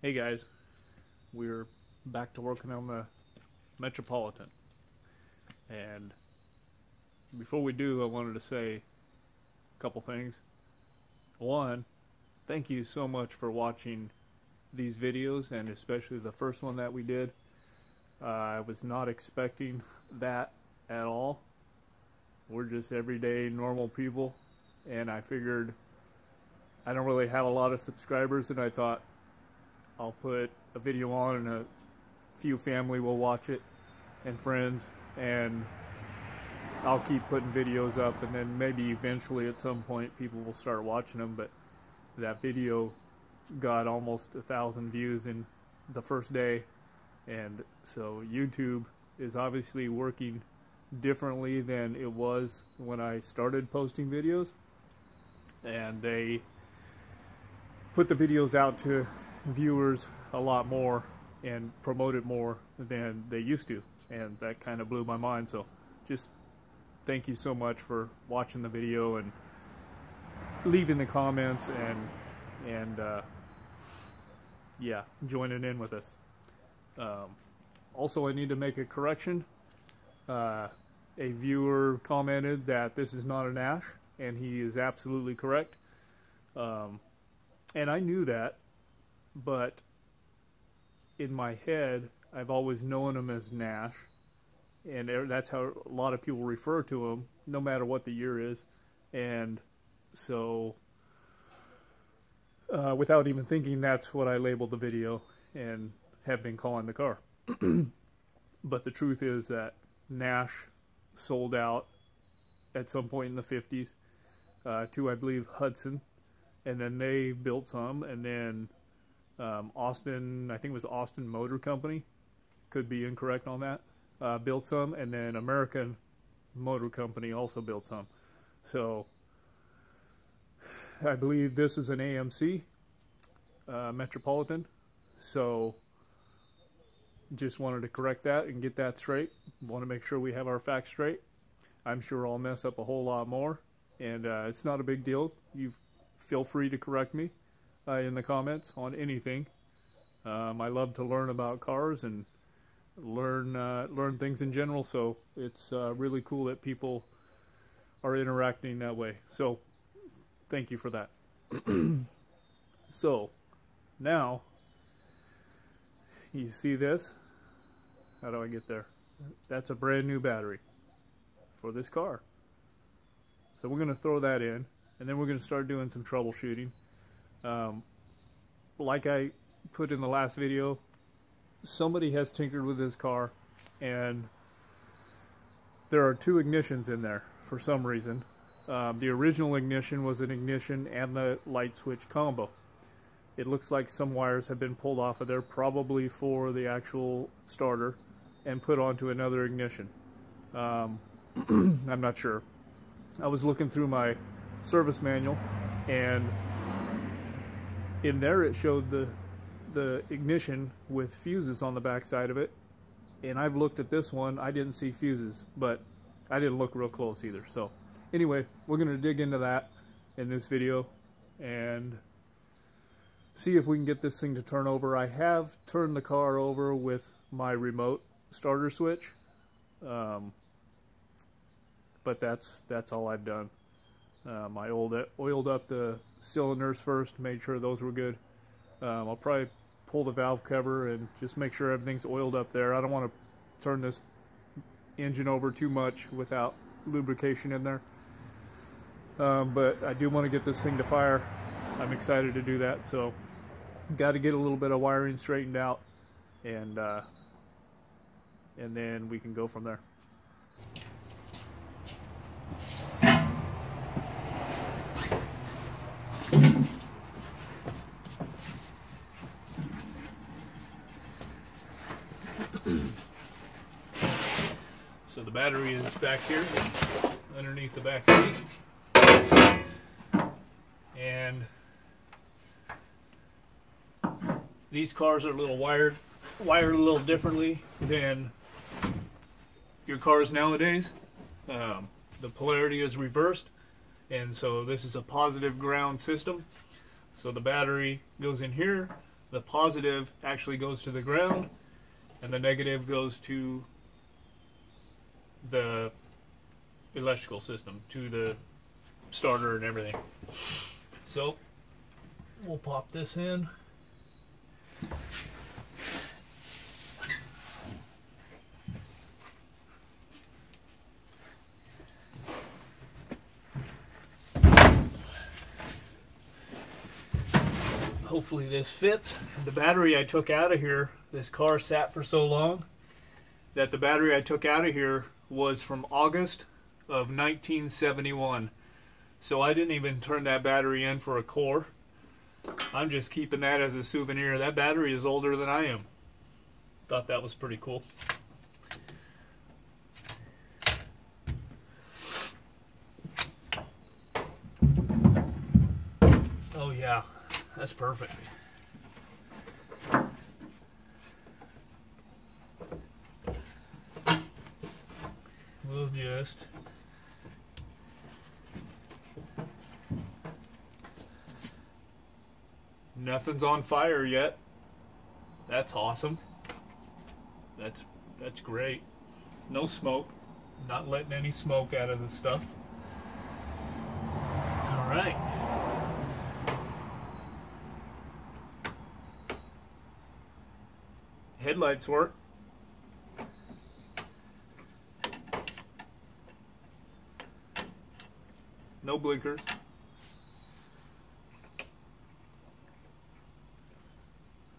Hey guys, we're back to working on the Metropolitan. And before we do, I wanted to say a couple things. One, thank you so much for watching these videos and especially the first one that we did. Uh, I was not expecting that at all. We're just everyday normal people and I figured I don't really have a lot of subscribers and I thought I'll put a video on and a few family will watch it and friends and I'll keep putting videos up and then maybe eventually at some point people will start watching them but that video got almost a thousand views in the first day and so YouTube is obviously working differently than it was when I started posting videos and they put the videos out to viewers a lot more and promote it more than they used to and that kind of blew my mind. So just thank you so much for watching the video and leaving the comments and and uh, yeah joining in with us. Um, also I need to make a correction. Uh, a viewer commented that this is not a Nash, and he is absolutely correct. Um, and I knew that but in my head, I've always known him as Nash, and that's how a lot of people refer to him, no matter what the year is. And so, uh, without even thinking, that's what I labeled the video and have been calling the car. but the truth is that Nash sold out at some point in the 50s uh, to, I believe, Hudson, and then they built some, and then um, Austin, I think it was Austin Motor Company, could be incorrect on that, uh, built some, and then American Motor Company also built some. So I believe this is an AMC uh, Metropolitan. So just wanted to correct that and get that straight. Want to make sure we have our facts straight. I'm sure I'll mess up a whole lot more, and uh, it's not a big deal. You feel free to correct me uh, in the comments on anything. Um, I love to learn about cars and learn uh, learn things in general. So it's uh, really cool that people are interacting that way. So thank you for that. so now you see this. How do I get there? That's a brand new battery for this car. So we're going to throw that in and then we're going to start doing some troubleshooting. Um, like I put in the last video, somebody has tinkered with this car and there are two ignitions in there for some reason. Um, the original ignition was an ignition and the light switch combo. It looks like some wires have been pulled off of there, probably for the actual starter, and put onto another ignition. Um, I'm not sure. I was looking through my service manual and in there it showed the the ignition with fuses on the back side of it. And I've looked at this one. I didn't see fuses but I didn't look real close either. So anyway we're gonna dig into that in this video and see if we can get this thing to turn over. I have turned the car over with my remote starter switch um, but that's that's all I've done um, I oiled, it, oiled up the cylinders first, made sure those were good. Um, I'll probably pull the valve cover and just make sure everything's oiled up there. I don't want to turn this engine over too much without lubrication in there. Um, but I do want to get this thing to fire. I'm excited to do that. So got to get a little bit of wiring straightened out and uh, and then we can go from there. so the battery is back here underneath the back seat. And these cars are a little wired wired a little differently than your cars nowadays. Um, the polarity is reversed and so this is a positive ground system. So the battery goes in here the positive actually goes to the ground, and the negative goes to the electrical system, to the starter and everything. So we'll pop this in. hopefully this fits. The battery I took out of here, this car sat for so long that the battery I took out of here was from August of 1971. So I didn't even turn that battery in for a core. I'm just keeping that as a souvenir. That battery is older than I am. Thought that was pretty cool. Oh yeah, that's perfect. We'll Nothing's on fire yet. That's awesome. That's that's great. No smoke. Not letting any smoke out of the stuff. All right. Headlights work. Blinkers.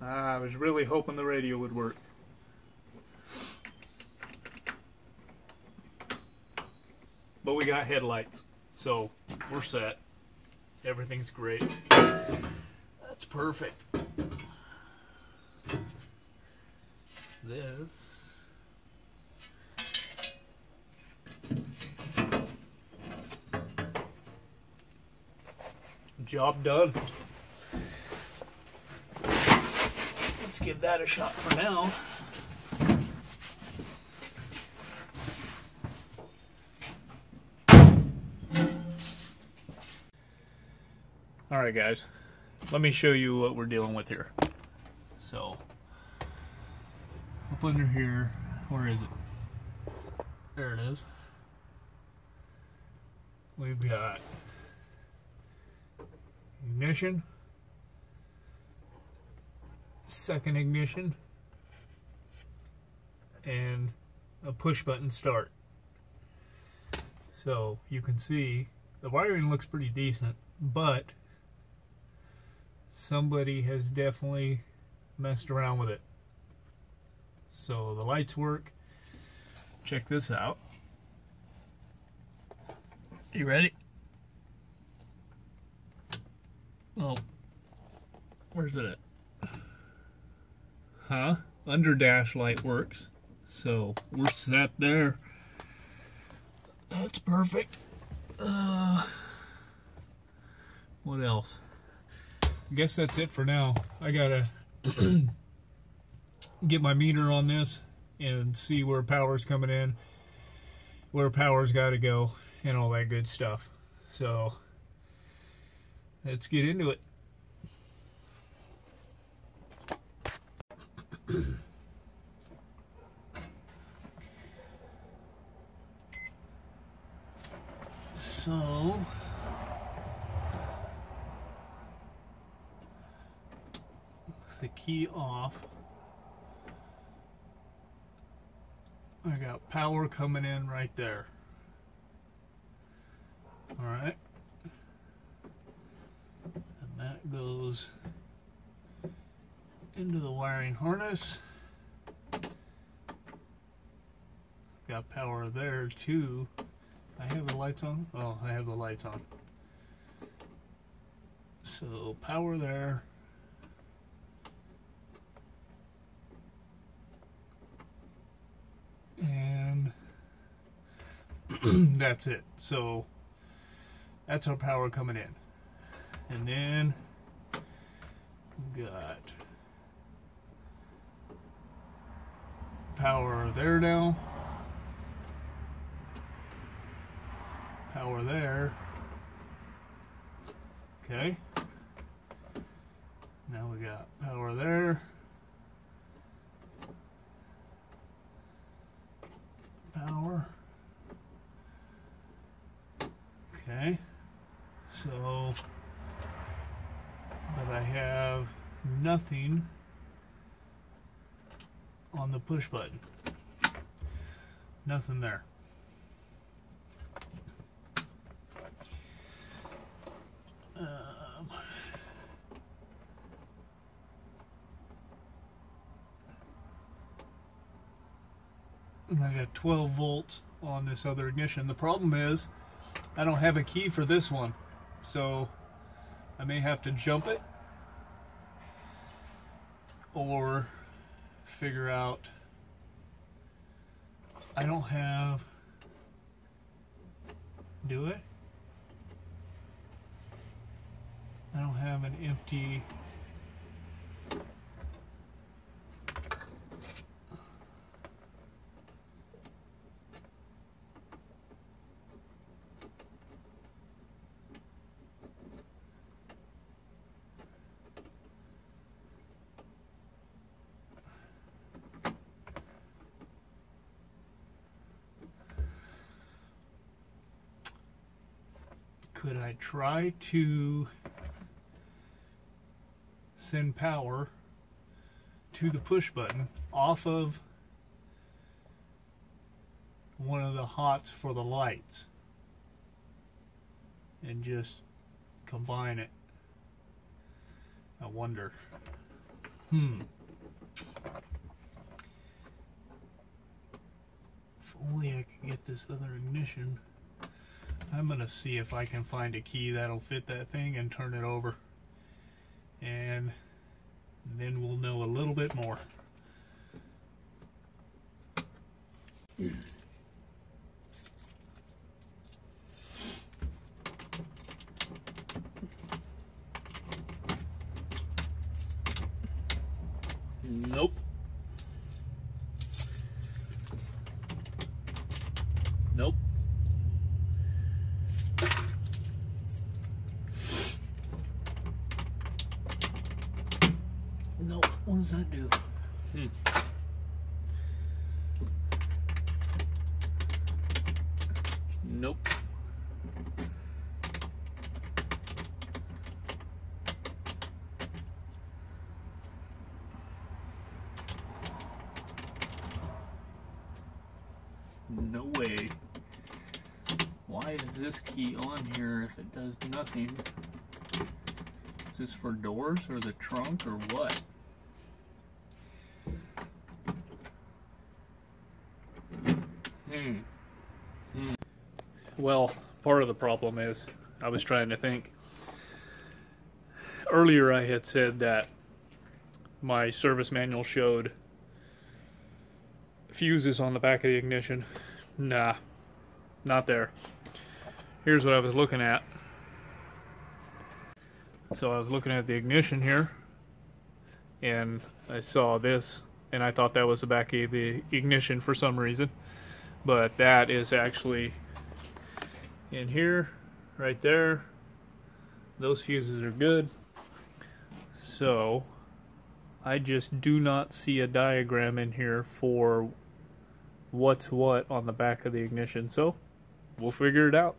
Ah, I was really hoping the radio would work. But we got headlights, so we're set. Everything's great. That's perfect. This job done. Let's give that a shot for now. All right, guys, let me show you what we're dealing with here. So, up under here, where is it? There it is. We've got ignition, second ignition, and a push button start. So you can see the wiring looks pretty decent, but somebody has definitely messed around with it. So the lights work. Check this out. You ready? Oh, where's it at? Huh? Under dash light works. So we're set there. That's perfect. Uh, what else? I guess that's it for now. I gotta get my meter on this and see where power's coming in, where power's got to go, and all that good stuff. So let's get into it. so the key off I got power coming in right there all right that goes into the harness. Got power there too. I have the lights on? Oh, I have the lights on. So power there. And that's it. So that's our power coming in. And then got power there now. Power there. Okay. Now we got power there. Power. Okay. So, but I have nothing on the push button. Nothing there. Um, I got 12 volts on this other ignition. The problem is I don't have a key for this one. So I may have to jump it or figure out. I don't have. Do it I don't have an empty could I try to send power to the push button off of one of the hots for the lights and just combine it. I wonder. Hmm. If only I could get this other ignition. I'm going to see if I can find a key that'll fit that thing and turn it over. And then we'll know a little bit more. Nope. Nope. Nope. What does that do? Hmm. Nope. No way. Why is this key on here if it does nothing? Is this for doors or the trunk or what? Hmm. Hmm. Well, part of the problem is I was trying to think. Earlier, I had said that my service manual showed fuses on the back of the ignition. Nah, not there. Here's what I was looking at. So I was looking at the ignition here, and I saw this, and I thought that was the back of the ignition for some reason. But that is actually in here, right there. Those fuses are good. So I just do not see a diagram in here for what's what on the back of the ignition. So we'll figure it out.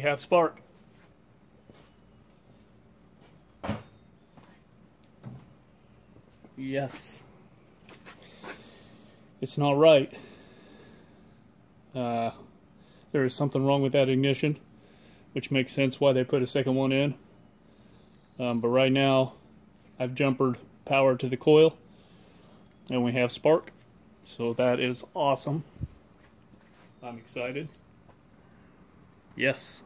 We have spark. Yes. It's not right. Uh, there is something wrong with that ignition, which makes sense why they put a second one in. Um, but right now, I've jumpered power to the coil, and we have spark. So that is awesome. I'm excited. Yes.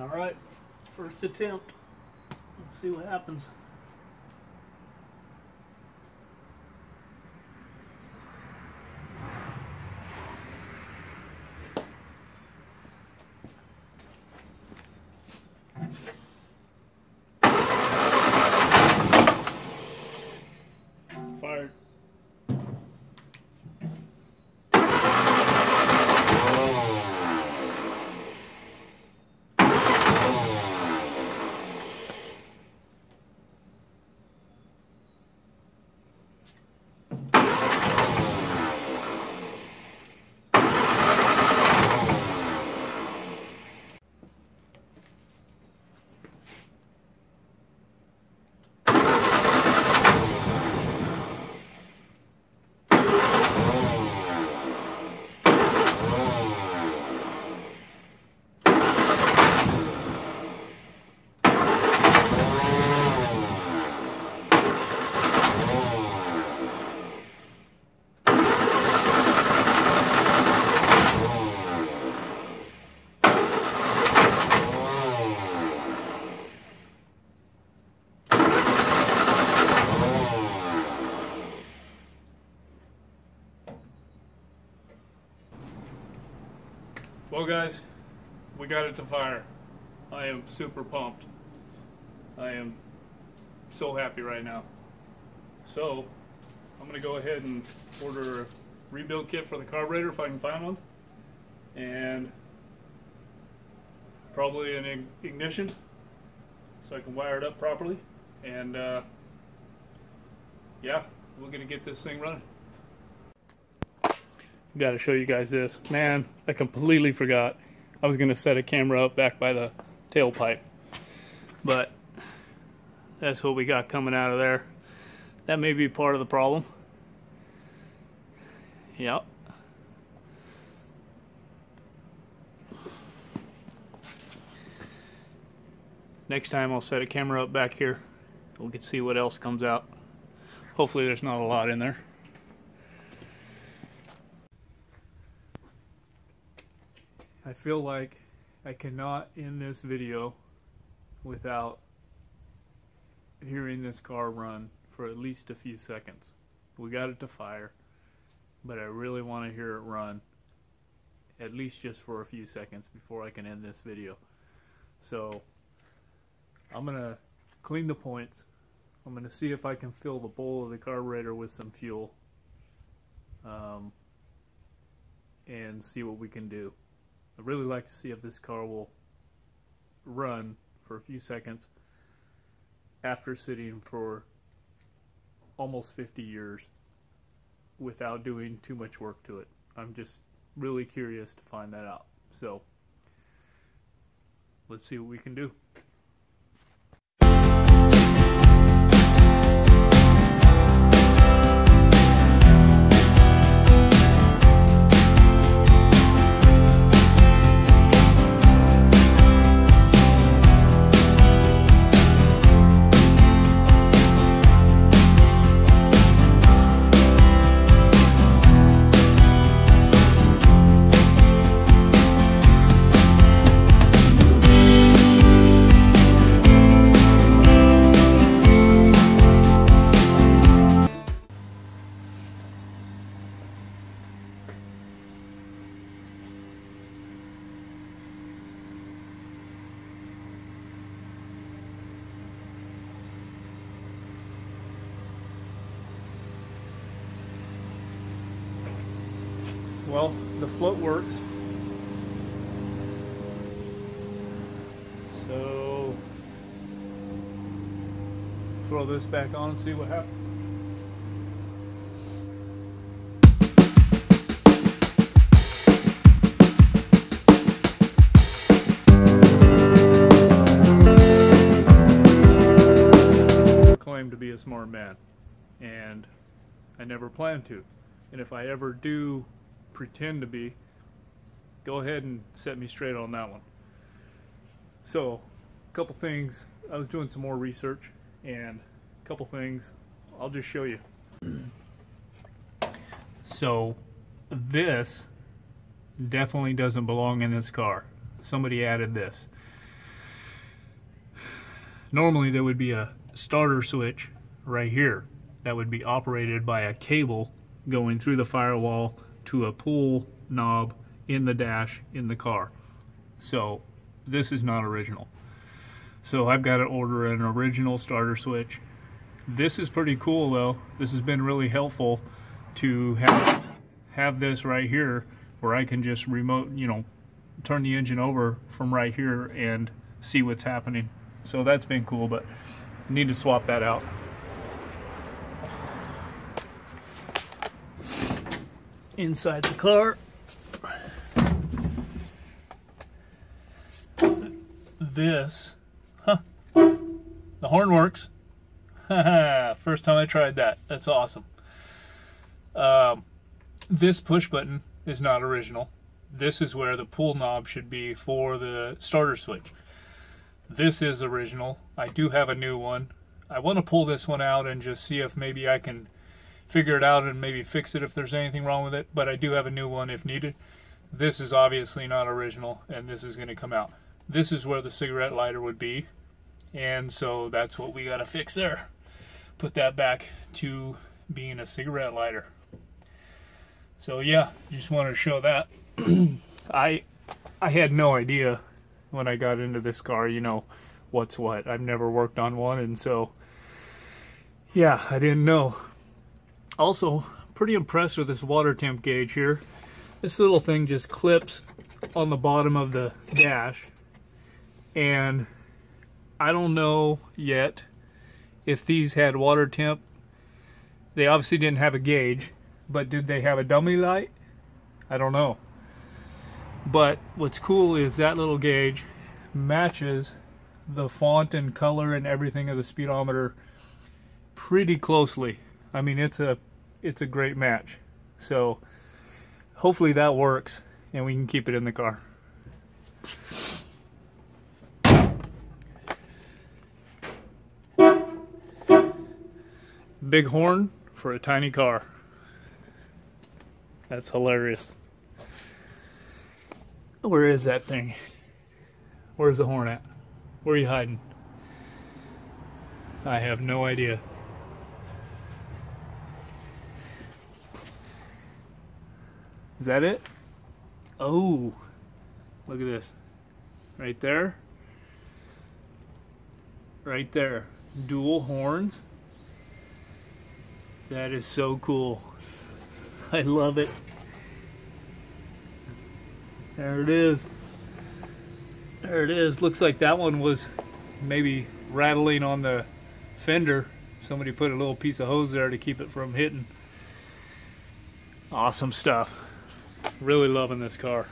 All right, first attempt. Let's see what happens. Guys, we got it to fire. I am super pumped. I am so happy right now. So, I'm going to go ahead and order a rebuild kit for the carburetor if I can find one. And probably an ignition so I can wire it up properly. And uh, yeah, we're going to get this thing running. Got to show you guys this. Man, I completely forgot. I was to set a camera up back by the tailpipe. But that's what we got coming out of there. That may be part of the problem. Yep. Next time I'll set a camera up back here. We can see what else comes out. Hopefully there's not a lot in there. Feel like I cannot end this video without hearing this car run for at least a few seconds. We got it to fire, but I really want to hear it run at least just for a few seconds before I can end this video. So I'm going to clean the points. I'm going to see if I can fill the bowl of the carburetor with some fuel um, and see what we can do. I'd really like to see if this car will run for a few seconds after sitting for almost 50 years without doing too much work to it. I'm just really curious to find that out. So let's see what we can do. This back on and see what happens. claim to be a smart man and I never plan to and if I ever do pretend to be, go ahead and set me straight on that one. So, a couple things. I was doing some more research, and couple things I'll just show you. So, this definitely doesn't belong in this car. Somebody added this. Normally, there would be a starter switch right here that would be operated by a cable going through the firewall to a pull knob in the dash in the car. So this is not original. So I've got to order an original starter switch. This is pretty cool though. This has been really helpful to have have this right here where I can just remote, you know, turn the engine over from right here and see what's happening. So that's been cool, but need to swap that out. inside the car. This, huh, the horn works. First time I tried that. That's awesome. Um, this push button is not original. This is where the pull knob should be for the starter switch. This is original. I do have a new one. I want to pull this one out and just see if maybe I can figure it out and maybe fix it if there's anything wrong with it, but I do have a new one if needed. This is obviously not original, and this is going to come out. This is where the cigarette lighter would be, and so that's what we got to fix there. Put that back to being a cigarette lighter. So yeah, just wanted to show that. I I had no idea when I got into this car, you know, what's what. I've never worked on one, and so, yeah, I didn't know. Also, pretty impressed with this water temp gauge here. This little thing just clips on the bottom of the dash, and I don't know yet if these had water temp. They obviously didn't have a gauge, but did they have a dummy light? I don't know. But what's cool is that little gauge matches the font and color and everything of the speedometer pretty closely. I mean, it's a it's a great match. So hopefully that works and we can keep it in the car. Big horn for a tiny car. That's hilarious. Where is that thing? Where's the horn at? Where are you hiding? I have no idea. Is that it? Oh, look at this. Right there. Right there. Dual horns. That is so cool. I love it. There it is. There it is. Looks like that one was maybe rattling on the fender. Somebody put a little piece of hose there to keep it from hitting. Awesome stuff. Really loving this car.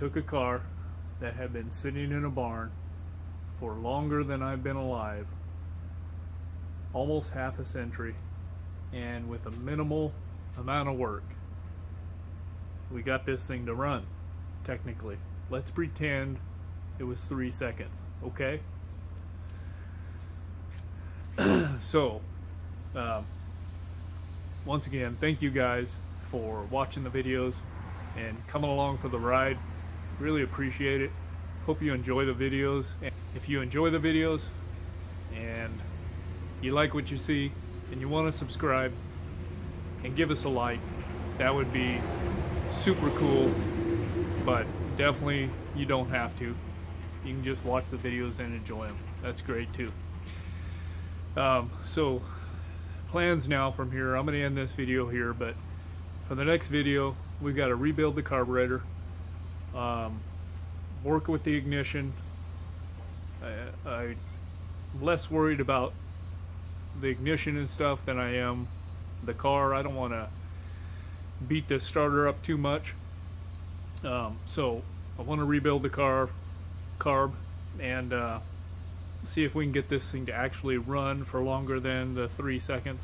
Took a car that had been sitting in a barn for longer than I've been alive, almost half a century, and with a minimal amount of work, we got this thing to run, technically. Let's pretend it was three seconds, okay? so, um, once again, thank you guys for watching the videos and coming along for the ride. Really appreciate it. Hope you enjoy the videos. If you enjoy the videos and you like what you see and you want to subscribe and give us a like, that would be super cool. But definitely you don't have to. You can just watch the videos and enjoy them. That's great too. Um, so plans now from here. I'm going to end this video here, but for the next video, we've got to rebuild the carburetor, um, work with the ignition. I, I'm less worried about the ignition and stuff than I am the car. I don't want to beat the starter up too much. Um, so I want to rebuild the car, carb, and uh, see if we can get this thing to actually run for longer than the three seconds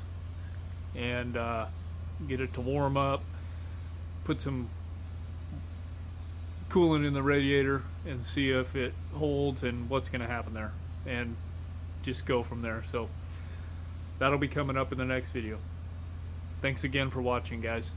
and uh, get it to warm up put some coolant in the radiator and see if it holds and what's going to happen there and just go from there. So that'll be coming up in the next video. Thanks again for watching, guys.